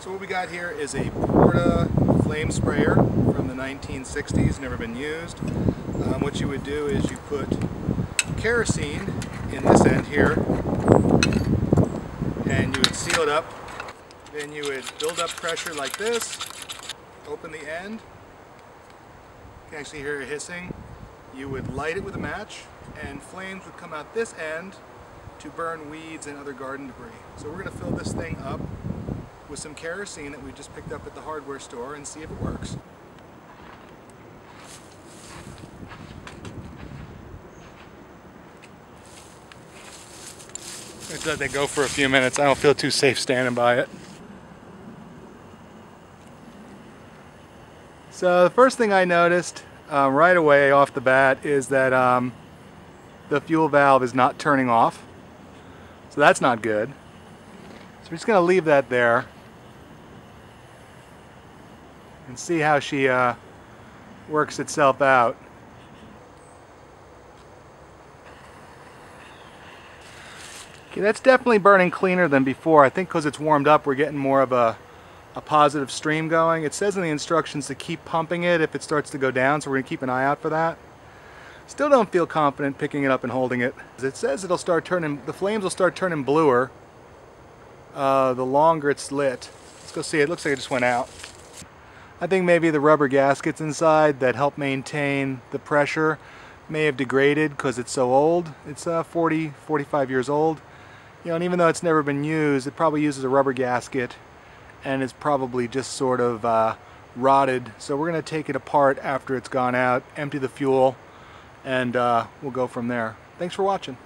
So what we got here is a Porta flame sprayer from the 1960s, never been used. Um, what you would do is you put kerosene in this end here and you would seal it up. Then you would build up pressure like this, open the end, you can actually hear it hissing. You would light it with a match and flames would come out this end to burn weeds and other garden debris. So we're going to fill this thing up with some kerosene that we just picked up at the hardware store and see if it works. Let's let that go for a few minutes. I don't feel too safe standing by it. So the first thing I noticed um, right away off the bat is that um, the fuel valve is not turning off. So that's not good. So we're just going to leave that there and see how she uh, works itself out. Okay, that's definitely burning cleaner than before. I think because it's warmed up, we're getting more of a, a positive stream going. It says in the instructions to keep pumping it if it starts to go down, so we're to keep an eye out for that. Still don't feel confident picking it up and holding it. It says it'll start turning, the flames will start turning bluer uh, the longer it's lit. Let's go see, it looks like it just went out. I think maybe the rubber gaskets inside that help maintain the pressure may have degraded because it's so old. It's uh, 40, 45 years old. You know, and even though it's never been used, it probably uses a rubber gasket and it's probably just sort of uh, rotted. So we're going to take it apart after it's gone out, empty the fuel, and uh, we'll go from there. Thanks for watching.